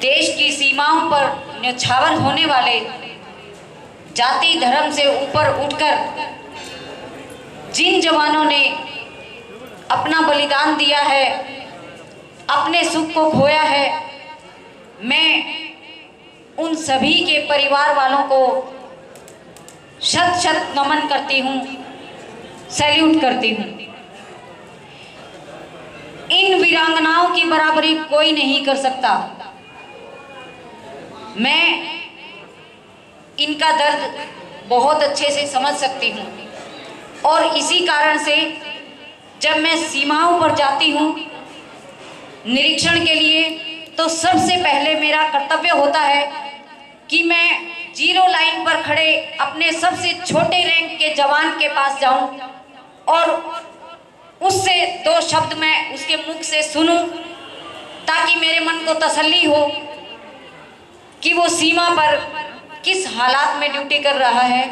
देश की सीमाओं पर न्यौछावर होने वाले जाति धर्म से ऊपर उठकर जिन जवानों ने अपना बलिदान दिया है, अपने सुख को खोया है, मैं उन सभी के परिवार वालों को शत शत नमन करती हूँ, सैल्यूट करती हूँ। इन वीरांगनाओं की बराबरी कोई नहीं कर सकता। मैं इनका दर्द बहुत अच्छे से समझ सकती हूँ। और इसी कारण से जब मैं सीमाओं पर जाती हूँ निरीक्षण के लिए तो सबसे पहले मेरा कर्तव्य होता है कि मैं ज़ीरो लाइन पर खड़े अपने सबसे छोटे रैंक के जवान के पास जाऊँ और उससे दो शब्द मैं उसके मुख से सुनूं, ताकि मेरे मन को तसल्ली हो कि वो सीमा पर किस हालात में ड्यूटी कर रहा है,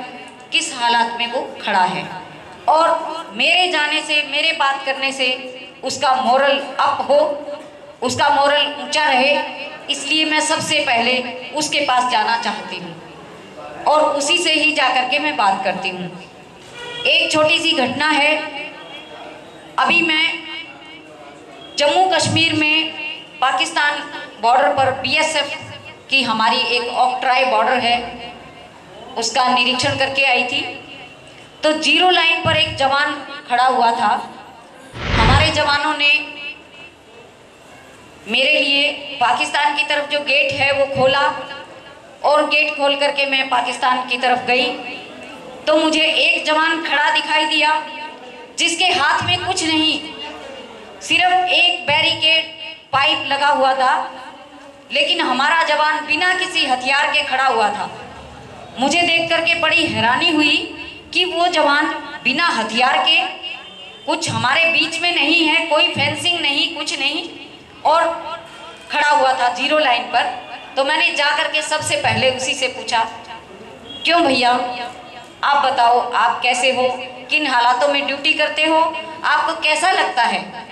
किस हालात में वो खड़ा है। और मेरे जाने से, मेरे बात करने से उसका मोरल अप हो, उसका मोरल ऊँचा रहे, इसलिए मैं सबसे पहले उसके पास जाना चाहती हूँ। और उसी से ही जाकर के मैं बात करती हूँ। एक छोटी सी घटना है। अभी मैं जम्मू कश्मीर में पाकिस्तान बॉर्डर पर बीएसएफ की हमारी एक ऑक्ट्राई बॉर्डर है, उसका निरीक्षण करके आई थी। तो ज़ीरो लाइन पर एक जवान खड़ा हुआ था। हमारे जवानों ने मेरे लिए पाकिस्तान की तरफ़ जो गेट है वो खोला और गेट खोल करके मैं पाकिस्तान की तरफ़ गई। तो मुझे एक जवान खड़ा दिखाई दिया, जिसके हाथ में कुछ नहीं, सिर्फ़ एक बैरिकेड पाइप लगा हुआ था। लेकिन हमारा जवान बिना किसी हथियार के खड़ा हुआ था। मुझे देख करके बड़ी हैरानी हुई कि वो जवान बिना हथियार के कुछ हमारे बीच में नहीं है, कोई फेंसिंग नहीं, कुछ नहीं, और खड़ा हुआ था ज़ीरो लाइन पर। तो मैंने जा करके सबसे पहले उसी से पूछा, क्यों भैया? आप बताओ, आप कैसे हो? किन हालातों में ड्यूटी करते हो? आपको कैसा लगता है?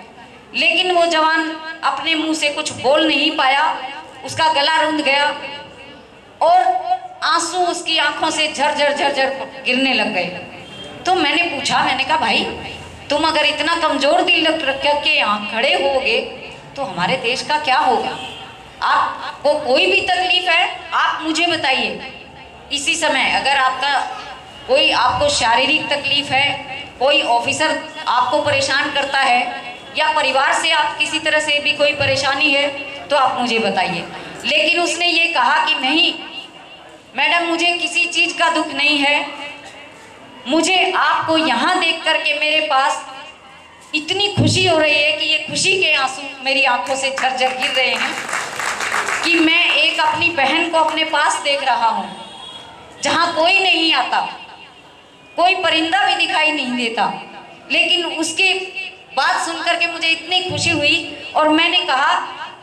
लेकिन वो जवान अपने मुँह से कुछ बोल नहीं पाया। उसका गला रुंध गया और आँसू उसकी आँखों से झरझर झरझर गिरने लग गए। तो मैंने पूछा, मैंने कहा, भाई, तुम अगर इतना कमज़ोर दिल रख के यहाँ खड़े होगे तो हमारे देश का क्या होगा? आपको कोई भी तकलीफ़ है, आप मुझे बताइए। इसी समय अगर आपका कोई, आपको शारीरिक तकलीफ़ है, कोई ऑफिसर आपको परेशान करता है, या परिवार से आप किसी तरह से भी कोई परेशानी है तो आप मुझे बताइए। लेकिन उसने ये कहा कि नहीं, मैडम, मुझे किसी चीज़ का दुख नहीं है। मुझे आपको यहाँ देख करके मेरे पास इतनी खुशी हो रही है कि ये खुशी के आँसू मेरी आँखों से झरझर गिर रहे हैं कि मैं एक अपनी बहन को अपने पास देख रहा हूँ, जहाँ कोई नहीं आता, कोई परिंदा भी दिखाई नहीं देता। लेकिन उसके बात सुनकर के मुझे इतनी खुशी हुई और मैंने कहा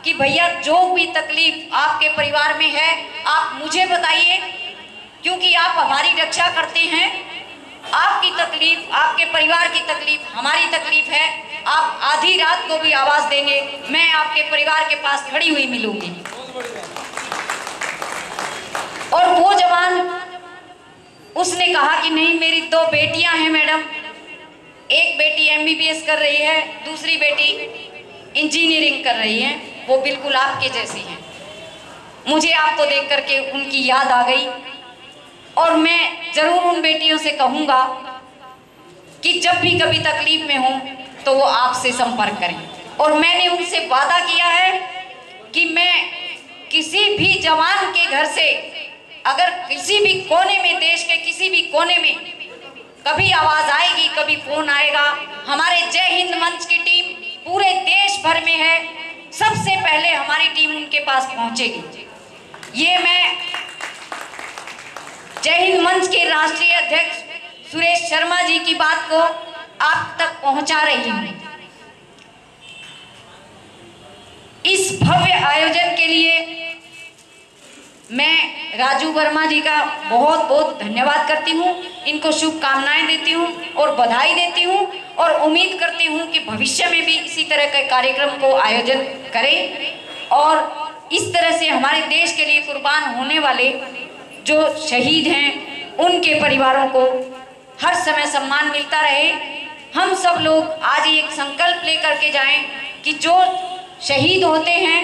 कि भैया, जो भी तकलीफ़ आपके परिवार में है, आप मुझे बताइए, क्योंकि आप हमारी रक्षा करते हैं। आपकी तकलीफ़, आपके परिवार की तकलीफ़, हमारी तकलीफ़ है। आप आधी रात को भी आवाज़ देंगे, मैं आपके परिवार के पास खड़ी हुई मिलूँगी। और वो जवान, उसने कहा कि नहीं, मेरी दो बेटियाँ हैं, मैडम। एक बेटी एमबीबीएस कर रही है, दूसरी बेटी इंजीनियरिंग कर रही है। वो बिल्कुल आपके जैसी हैं। मुझे आपको देख करके उनकी याद आ गई और मैं ज़रूर उन बेटियों से कहूँगा कि जब भी कभी तकलीफ़ में हो तो वो आपसे संपर्क करें। और मैंने उनसे वादा किया है कि मैं किसी भी जवान के घर से अगर किसी भी कोने में, देश के किसी भी कोने में कभी आवाज़ आएगी, कभी फ़ोन आएगा, हमारे जय हिंद मंच की टीम पूरे देश भर में है। सबसे पहले हमारी टीम उनके पास पहुंचेगी। ये मैं जय हिंद मंच के राष्ट्रीय अध्यक्ष सुरेश शर्मा जी की बात को आप तक पहुँचा रही हूँ। इस भव्य आयोजन के लिए मैं राजू वर्मा जी का बहुत बहुत धन्यवाद करती हूँ। इनको शुभकामनाएँ देती हूँ और बधाई देती हूँ। और उम्मीद करती हूँ कि भविष्य में भी इसी तरह के कार्यक्रम को आयोजन करें और इस तरह से हमारे देश के लिए कुर्बान होने वाले जो शहीद हैं, उनके परिवारों को हर समय सम्मान मिलता रहे। हम सब लोग आज एक संकल्प लेकर के जाएँ कि जो शहीद होते हैं,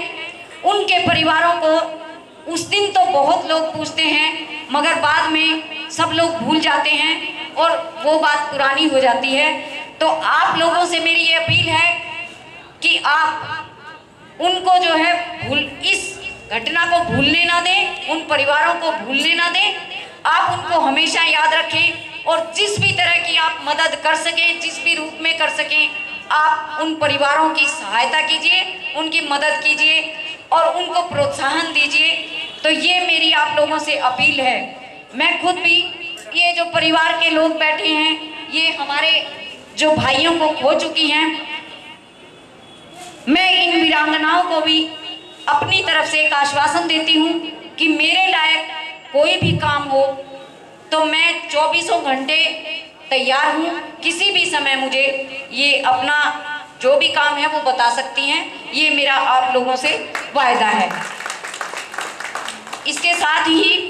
उनके परिवारों को उस दिन तो बहुत लोग पूछते हैं, मगर बाद में सब लोग भूल जाते हैं और वो बात पुरानी हो जाती है। तो आप लोगों से मेरी ये अपील है कि आप उनको जो है भूल, इस घटना को भूलने ना दें, उन परिवारों को भूलने ना दें। आप उनको हमेशा याद रखें और जिस भी तरह की आप मदद कर सकें, जिस भी रूप में कर सकें, आप उन परिवारों की सहायता कीजिए, उनकी मदद कीजिए और उनको प्रोत्साहन दीजिए। तो ये मेरी आप लोगों से अपील है। मैं खुद भी ये जो परिवार के लोग बैठे हैं, ये हमारे जो भाइयों को खो चुकी हैं, मैं इन वीरांगनाओं को भी अपनी तरफ़ से एक आश्वासन देती हूँ कि मेरे लायक कोई भी काम हो तो मैं चौबीसों घंटे तैयार हूँ। किसी भी समय मुझे ये अपना जो भी काम है वो बता सकती हैं। ये मेरा आप लोगों से वायदा है। इसके साथ ही